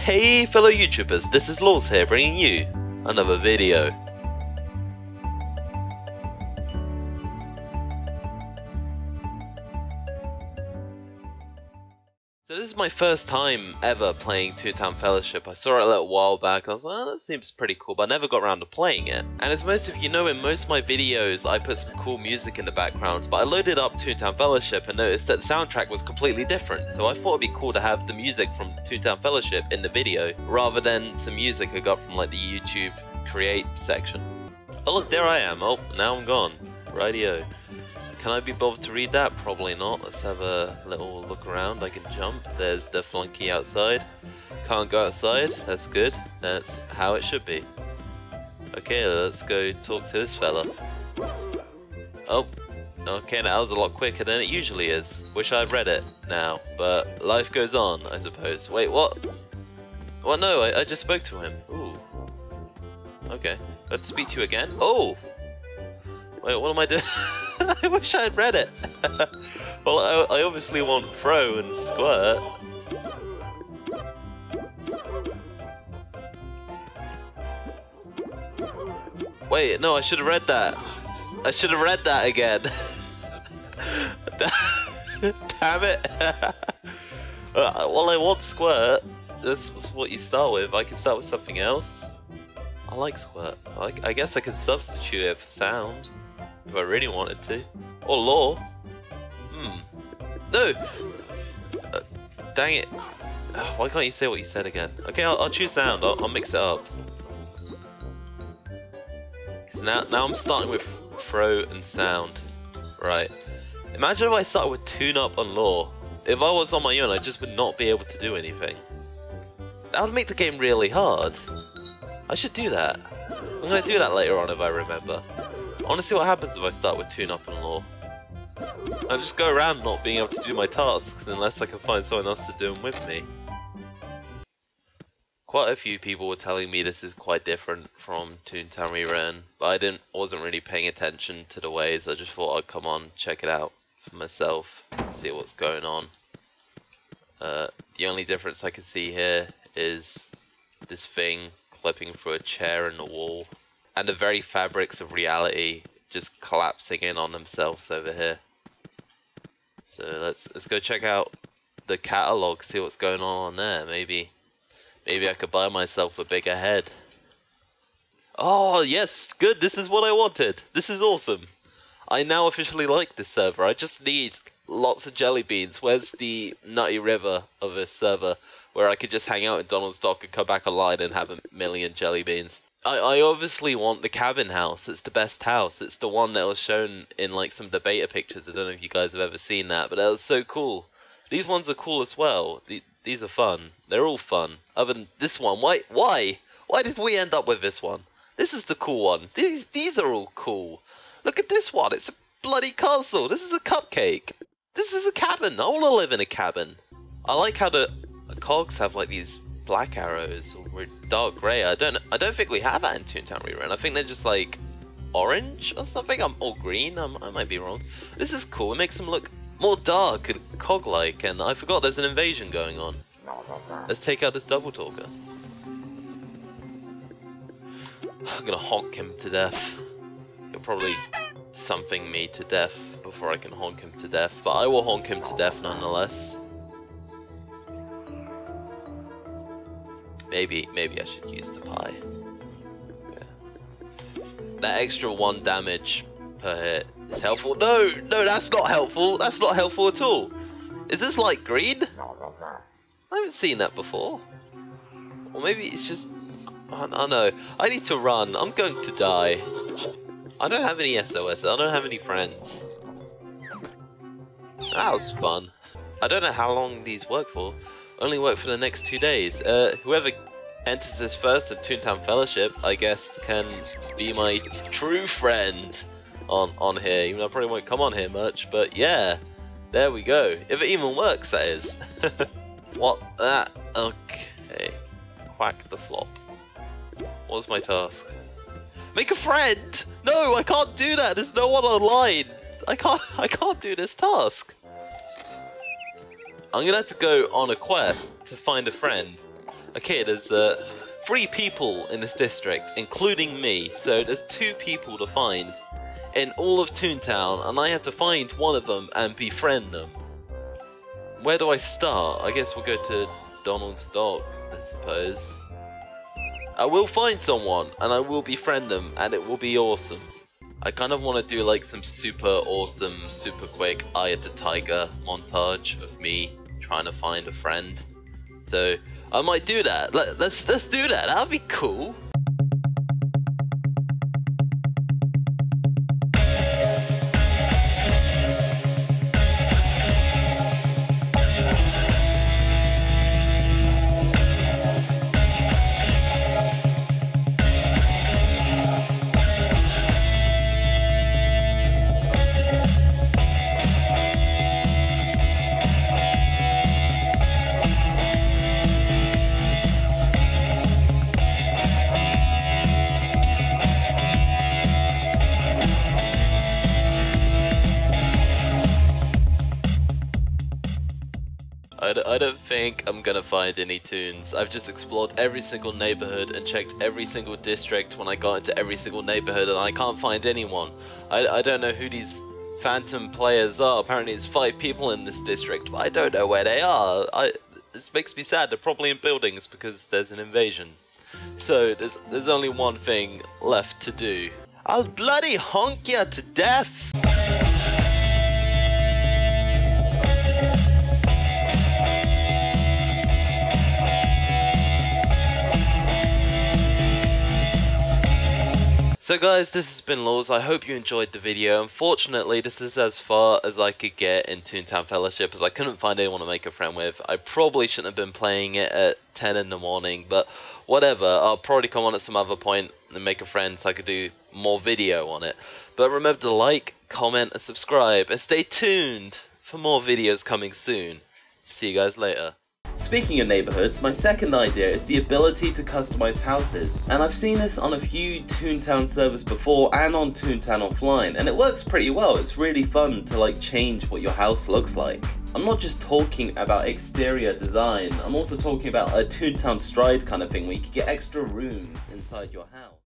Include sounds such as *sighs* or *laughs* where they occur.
Hey fellow YouTubers, this is Lawls here bringing you another video. This is my first time ever playing Toontown Fellowship. I saw it a little while back, I was like, oh, that seems pretty cool, but I never got around to playing it. And as most of you know, in most of my videos, I put some cool music in the background, but I loaded up Toontown Fellowship and noticed that the soundtrack was completely different, so I thought it'd be cool to have the music from Toontown Fellowship in the video, rather than some music I got from like the YouTube Create section. Oh look, there I am. Oh, now I'm gone. Radio. Can I be bothered to read that? Probably not. Let's have a little look around. I can jump. There's the flunky outside. Can't go outside. That's good. That's how it should be. Okay, let's go talk to this fella. Oh, okay, that was a lot quicker than it usually is. Wish I'd read it now, but life goes on, I suppose. Wait, what? Well, no, I, I just spoke to him. Ooh. Okay, let's speak to you again. Oh! Wait, what am I doing? *laughs* I wish I had read it. *laughs* well, I, I, obviously want throw and squirt. Wait, no, I should have read that. I should have read that again. *laughs* Damn it. uh, well, I want squirt. That's what you start with. I can start with something else. I like squirt. I, I guess I can substitute it for sound. If I really wanted to. Or lure. Hmm. No! Uh, dang it. *sighs* Why can't you say what you said again? Okay, I'll, I'll choose sound. I'll, I'll, mix it up. Now, now I'm starting with throw and sound. Right. Imagine if I started with toon-up on lure. If I was on my own, I just would not be able to do anything. That would make the game really hard. I should do that. I'm gonna do that later on if I remember. I want to see what happens if I start with toon-up and lure. I just go around not being able to do my tasks unless I can find someone else to do them with me. Quite a few people were telling me this is quite different from Toontown Rewritten, but I didn't wasn't really paying attention to the ways. I just thought I'd come on, check it out for myself, see what's going on. Uh, the only difference I can see here is this thing clipping through a chair in the wall and the very fabrics of reality just collapsing in on themselves over here. So let's let's go check out the catalog, see what's going on there. Maybe maybe I could buy myself a bigger head. Oh yes, good. This is what I wanted. This is awesome. I now officially like this server. I just need lots of jelly beans. Where's the nutty river of this server where I could just hang out in Donald's dock and come back online and have a million jelly beans? I, I obviously want the cabin house. It's the best house. It's the one that was shown in like some debater pictures. I don't know if you guys have ever seen that, but that was so cool. These ones are cool as well. The, these are fun. They're all fun. Other than this one. Why? Why? Why did we end up with this one? This is the cool one. These these are all cool. Look at this one. It's a bloody castle. This is a cupcake. This is a cabin. I want to live in a cabin. I like how the cogs have like these black arrows or dark grey. I don't I don't think we have that in Toontown Rewritten. I think they're just like orange or something. I'm all green. I'm, I might be wrong. This is cool. It makes them look more dark and cog-like. And I forgot there's an invasion going on. Let's take out this double talker. I'm gonna honk him to death. He'll probably something me to death before I can honk him to death, but I will honk him to death nonetheless. Maybe, maybe I should use the pie. Yeah. That extra one damage per hit is helpful. No, no, that's not helpful. That's not helpful at all. Is this like green? I haven't seen that before. Or maybe it's just... I don't know. I need to run. I'm going to die. I don't have any SOS. I don't have any friends. That was fun. I don't know how long these work for only work for the next two days. Uh, whoever enters this first at Toontown Fellowship, I guess, can be my true friend on on here. Even though I probably won't come on here much, but yeah, there we go. If it even works, that is. *laughs* what that? Okay, quack the flop. What was my task? Make a friend! No, I can't do that. There's no one online. I can't. I can't do this task. I'm gonna have to go on a quest to find a friend. Okay, there's uh, three people in this district, including me. So there's two people to find in all of Toontown, and I have to find one of them and befriend them. Where do I start? I guess we'll go to Donald's dock, I suppose. I will find someone, and I will befriend them, and it will be awesome. I kind of want to do like some super awesome, super quick Eye of the Tiger montage of me trying to find a friend. So I might do that. Let, let's let's do that. That'd be cool. I d I don't think I'm gonna find any toons. I've just explored every single neighborhood and checked every single district when I got into every single neighborhood and I can't find anyone. I, I don't know who these phantom players are. Apparently it's five people in this district, but I don't know where they are. I, this makes me sad. They're probably in buildings because there's an invasion. So there's, there's only one thing left to do. I'll bloody honk you to death! So guys, this has been Lawls. I hope you enjoyed the video. Unfortunately, this is as far as I could get in Toontown Fellowship as I couldn't find anyone to make a friend with. I probably shouldn't have been playing it at 10 in the morning, but whatever. I'll probably come on at some other point and make a friend so I could do more video on it. But remember to like, comment, and subscribe, and stay tuned for more videos coming soon. See you guys later. Speaking of neighborhoods, my second idea is the ability to customize houses, and I've seen this on a few Toontown servers before and on Toontown Offline, and it works pretty well. It's really fun to like change what your house looks like. I'm not just talking about exterior design, I'm also talking about a Toontown Stride kind of thing where you can get extra rooms inside your house.